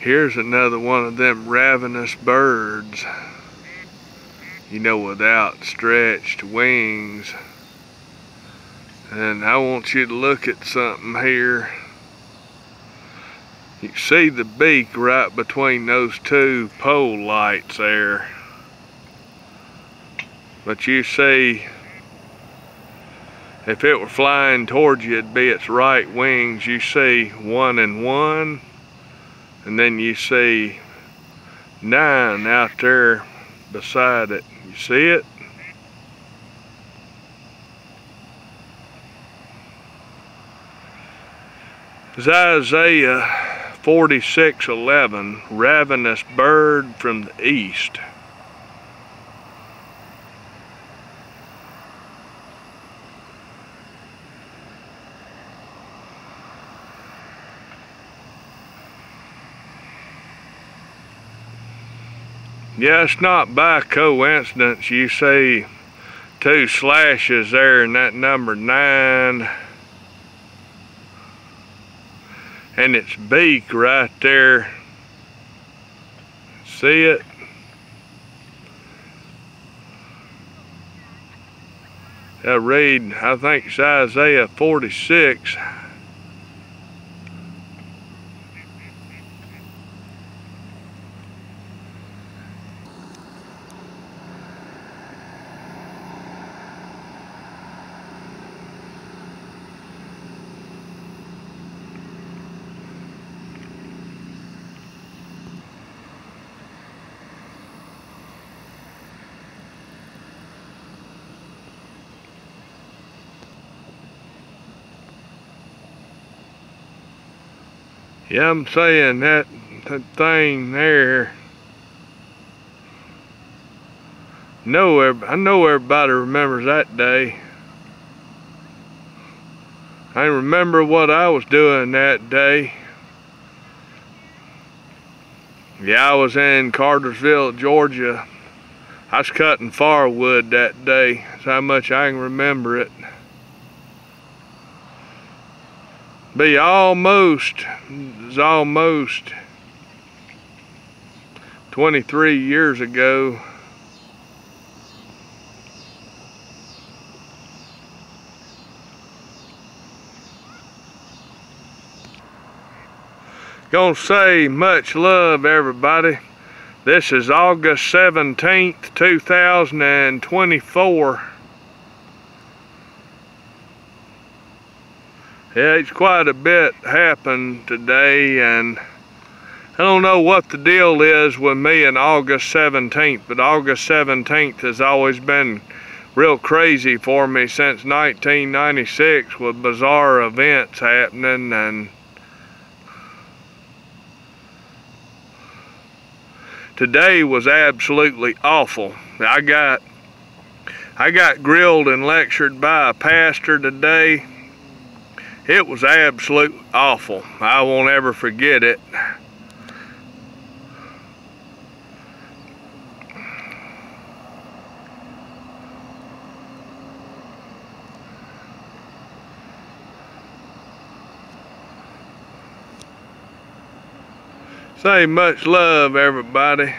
Here's another one of them ravenous birds. You know, without stretched wings. And I want you to look at something here. You see the beak right between those two pole lights there. But you see, if it were flying towards you, it'd be its right wings. You see one and one, and then you see nine out there beside it. You see it? It's Isaiah 46:11, ravenous bird from the east. Yeah, it's not by coincidence you see two slashes there in that number nine and its beak right there. See it? I read, I think it's Isaiah 46. Yeah, I'm saying that, that thing there. Know I know everybody remembers that day. I remember what I was doing that day. Yeah, I was in Cartersville, Georgia. I was cutting firewood that day. That's how much I can remember it. Be almost, it's almost 23 years ago. Gonna say much love everybody. This is August 17th, 2024. Yeah, it's quite a bit happened today and I don't know what the deal is with me and August 17th, but August 17th has always been real crazy for me since 1996 with bizarre events happening and today was absolutely awful. I got I got grilled and lectured by a pastor today it was absolute awful. I won't ever forget it. Say much love, everybody.